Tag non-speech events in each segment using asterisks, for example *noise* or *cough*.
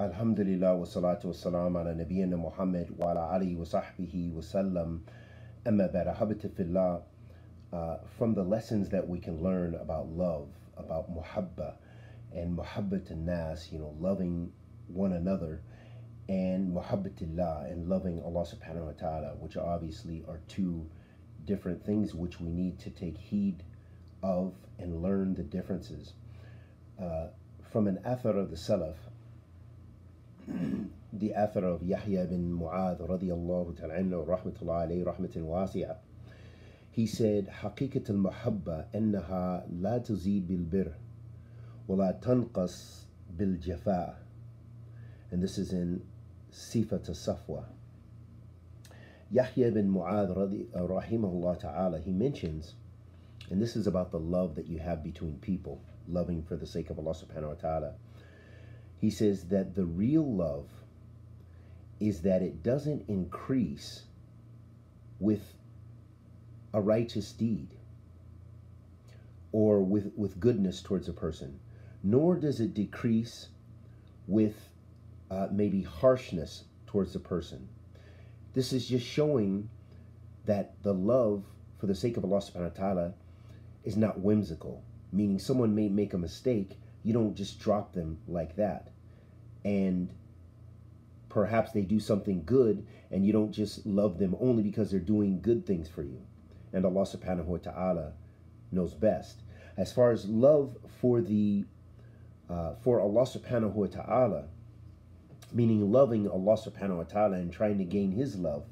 Alhamdulillah wa salatu wa salam ala nabiyyina Muhammad wa ala alihi wa sahbihi wa sallam. Amma ba'da uh, from the lessons that we can learn about love, about muhabba and muhabbat nas, you know, loving one another, and muhabbatillah and loving Allah subhanahu wa ta'ala, which obviously are two different things which we need to take heed of and learn the differences. Uh, from an athar of the Salaf, the athar of Yahya bin Mu'adh radiallahu ta'ala anhu, rahmatullahi alayhi, rahmatin wasi'ah. He said, حقيقة المحبة أنها لا تزيد بالبر ولا تنقص بالجفاء. And this is in Sifat al-Safwa. Yahya bin Mu'adh uh, rahimahullah ta'ala, he mentions, and this is about the love that you have between people, loving for the sake of Allah subhanahu wa ta'ala. He says that the real love is that it doesn't increase with a righteous deed or with, with goodness towards a person, nor does it decrease with uh, maybe harshness towards the person. This is just showing that the love for the sake of Allah subhanahu wa ta'ala is not whimsical, meaning someone may make a mistake, you don't just drop them like that. And perhaps they do something good and you don't just love them only because they're doing good things for you. And Allah subhanahu wa ta'ala knows best. As far as love for the uh, for Allah subhanahu wa ta'ala, meaning loving Allah subhanahu wa ta'ala and trying to gain his love.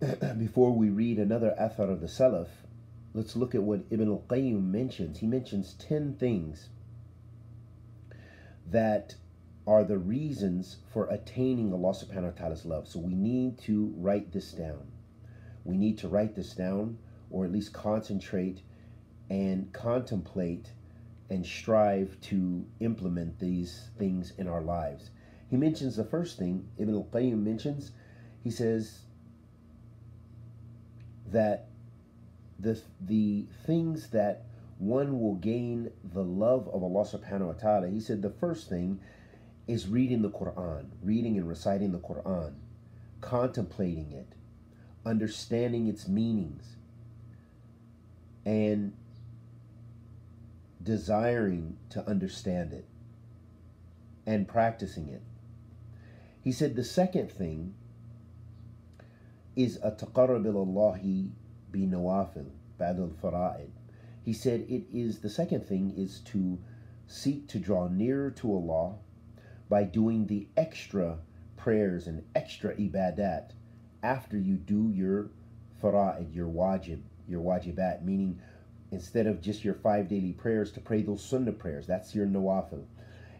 *clears throat* Before we read another athar of the Salaf, let's look at what Ibn al-Qayyim mentions. He mentions 10 things that are the reasons for attaining Allah subhanahu wa ta'ala's love. So we need to write this down. We need to write this down or at least concentrate and contemplate and strive to implement these things in our lives. He mentions the first thing, Ibn al-Qayyim mentions, he says that the, the things that one will gain the love of Allah subhanahu wa ta'ala, he said the first thing is reading the Quran, reading and reciting the Quran, contemplating it, understanding its meanings, and desiring to understand it and practicing it. He said the second thing is a taqarrub ilallahi bi nawafil ba'd al-fara'id. He said it is the second thing is to seek to draw nearer to Allah by doing the extra prayers and extra ibadat after you do your fara'id, your wajib, your wajibat, meaning instead of just your five daily prayers to pray those sunnah prayers. That's your nawafil.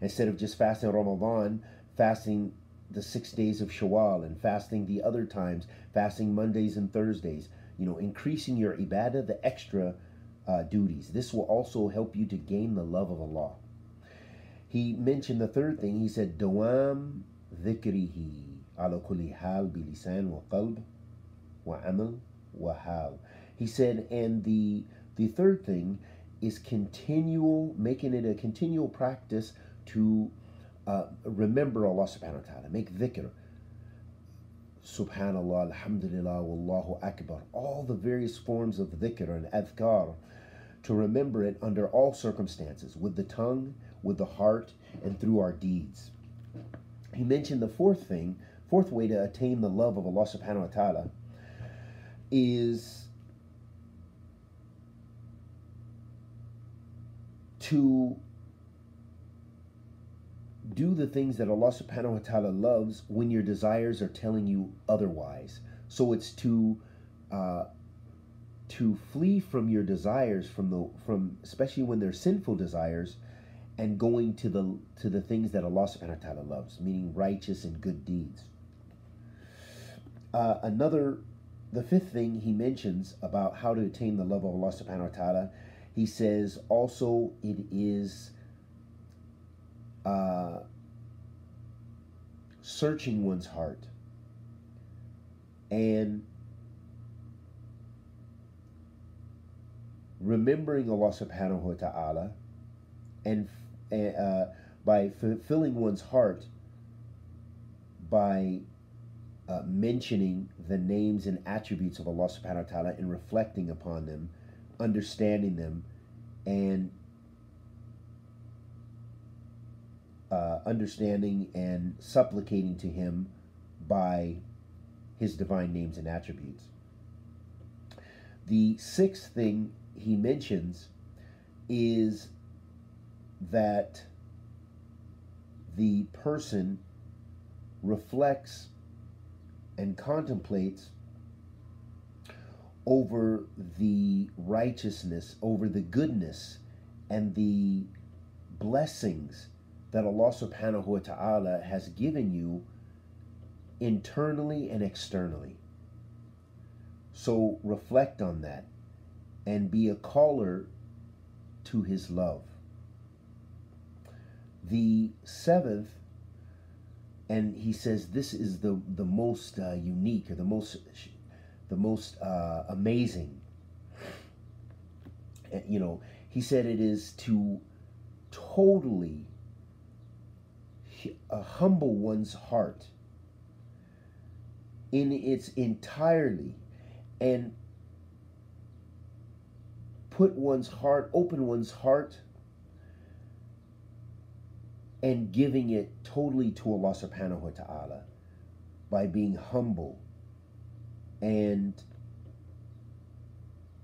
Instead of just fasting Ramadan, fasting the six days of Shawwal and fasting the other times, fasting Mondays and Thursdays, you know, increasing your ibadah, the extra uh, duties. This will also help you to gain the love of Allah. He mentioned the third thing. He said, Dawam dhikrihi ala kulli hal bilisan wa qalb wa amal wa hal. He said, and the the third thing is continual, making it a continual practice to uh, remember Allah subhanahu wa ta'ala, make dhikr. Subhanallah, Alhamdulillah, Wallahu Akbar. All the various forms of dhikr and adhkar to remember it under all circumstances, with the tongue, with the heart, and through our deeds. He mentioned the fourth thing, fourth way to attain the love of Allah subhanahu wa ta'ala is to do the things that Allah subhanahu wa ta'ala loves when your desires are telling you otherwise. So it's to uh, to flee from your desires from the from especially when they're sinful desires and going to the to the things that Allah subhanahu wa ta'ala loves, meaning righteous and good deeds. Uh, another the fifth thing he mentions about how to attain the love of Allah subhanahu wa ta'ala he says also it is uh, searching one's heart and remembering Allah subhanahu wa ta'ala and uh, by fulfilling one's heart by uh, mentioning the names and attributes of Allah subhanahu wa ta'ala and reflecting upon them, understanding them, and uh, understanding and supplicating to Him by His divine names and attributes. The sixth thing he mentions is that the person reflects and contemplates over the righteousness, over the goodness and the blessings that Allah subhanahu wa ta'ala has given you internally and externally. So reflect on that and be a caller to his love. The seventh, and he says this is the the most uh, unique or the most the most uh, amazing. You know, he said it is to totally uh, humble one's heart in its entirely and put one's heart, open one's heart, and giving it totally to Allah subhanahu wa ta'ala by being humble and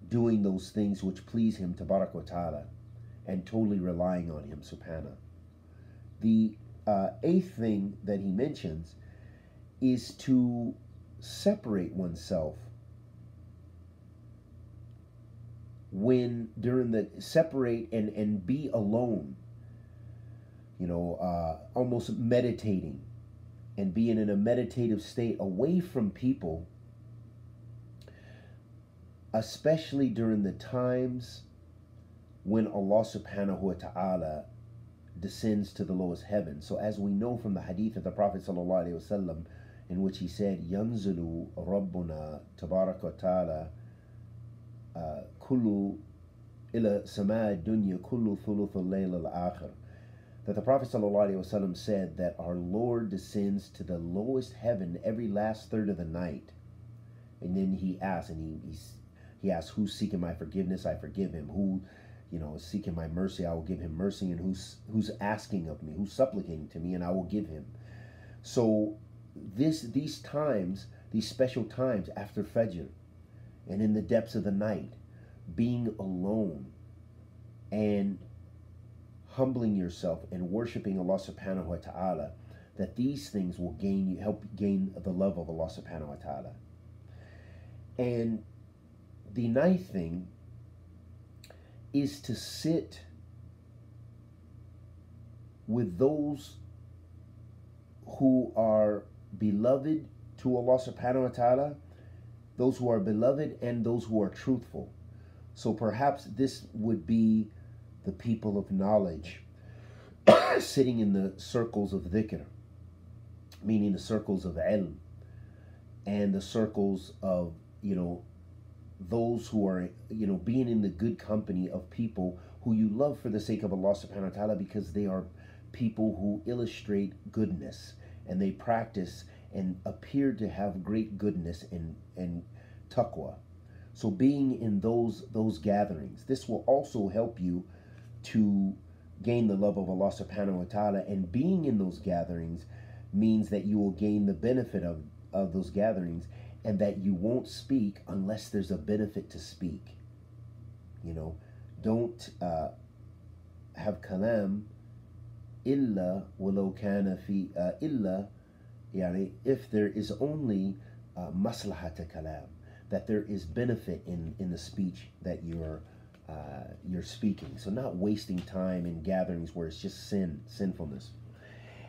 doing those things which please Him, tabarak wa ta'ala, and totally relying on Him, subhanahu. The uh, eighth thing that he mentions is to separate oneself when during the separate and and be alone. You know uh, almost meditating and being in a meditative state away from people especially during the times when Allah subhanahu wa ta'ala descends to the lowest heaven. So as we know from the hadith of the Prophet wasallam in which he said yanzulu rabbuna tabaraka wa ta'ala uh, ila sama dunya kullu thuluth al-layl al-akhir that the Prophet ﷺ said that our Lord descends to the lowest heaven every last third of the night. And then he asks, and he, he, he asks, who's seeking my forgiveness? I forgive him. Who, you know, seeking my mercy? I will give him mercy. And who's, who's asking of me? Who's supplicating to me? And I will give him. So this, these times, these special times after Fajr and in the depths of the night, being alone and humbling yourself and worshiping Allah subhanahu wa ta'ala, that these things will gain you help gain the love of Allah subhanahu wa ta'ala. And the ninth thing is to sit with those who are beloved to Allah subhanahu wa ta'ala, those who are beloved and those who are truthful. So perhaps this would be the people of knowledge *coughs* sitting in the circles of dhikr, meaning the circles of ilm, and the circles of, you know, those who are, you know, being in the good company of people who you love for the sake of Allah subhanahu wa ta'ala because they are people who illustrate goodness and they practice and appear to have great goodness and, and taqwa. So being in those those gatherings, this will also help you to gain the love of Allah subhanahu wa ta'ala. And being in those gatherings means that you will gain the benefit of, of those gatherings and that you won't speak unless there's a benefit to speak. You know, don't uh, have kalam illa walau kana fi uh, illa yani if there is only uh, kalam that there is benefit in in the speech that you're uh, you're speaking. So not wasting time in gatherings where it's just sin, sinfulness.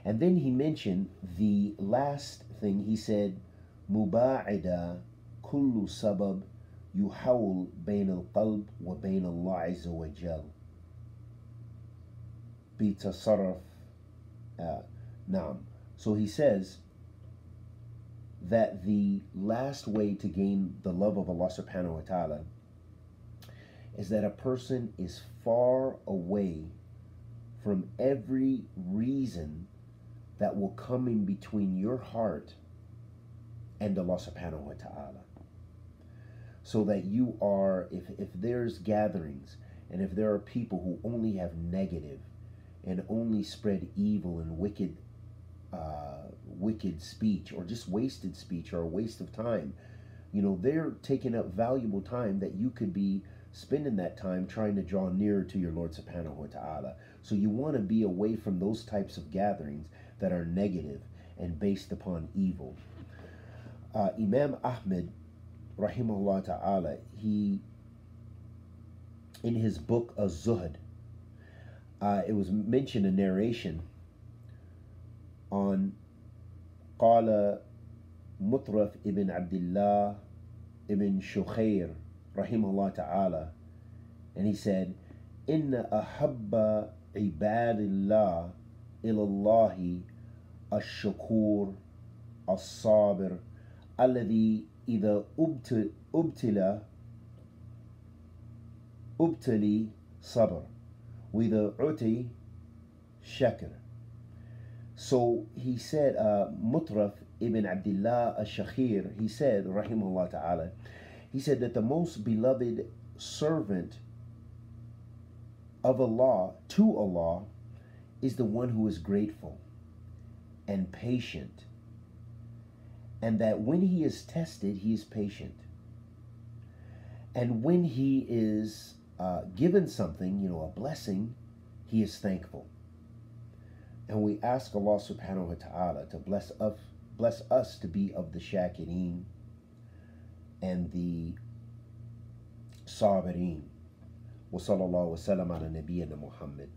And then he mentioned the last thing. He said, "Muba'ida kullu sabab yuhawul bain al-qalb wa bain Allah azza wa jal." Bitasarraf. Uh, Naam. So he says that the last way to gain the love of Allah subhanahu wa ta'ala is that a person is far away from every reason that will come in between your heart and Allah subhanahu wa ta'ala. So that you are, if, if there's gatherings and if there are people who only have negative and only spread evil and wicked uh, wicked speech or just wasted speech or a waste of time, you know, they're taking up valuable time that you could be spending that time trying to draw nearer to your Lord subhanahu wa ta'ala. So you want to be away from those types of gatherings that are negative and based upon evil Uh, Imam Ahmed, rahimahullah ta'ala, he, in his book, Az-Zuhd, uh, it was mentioned a narration on قال مطرف ibn Abdullah ibn Shukhair rahimahullah ta'ala and he said إن أحب عباد الله إلى الله الشكور الصابر الذي إذا أبتلى أبتلي صبر وإذا عتي شكر so he said, uh, Mutraf ibn Abdullah al-Shakhir, he said, rahimahullah ta'ala, he said that the most beloved servant of Allah to Allah is the one who is grateful and patient. And that when he is tested, he is patient. And when he is uh, given something, you know, a blessing, he is thankful. And we ask Allah subhanahu wa ta'ala to bless us, bless us to be of the shakirin and the sabirin. وصلى الله وسلم على نبينا محمد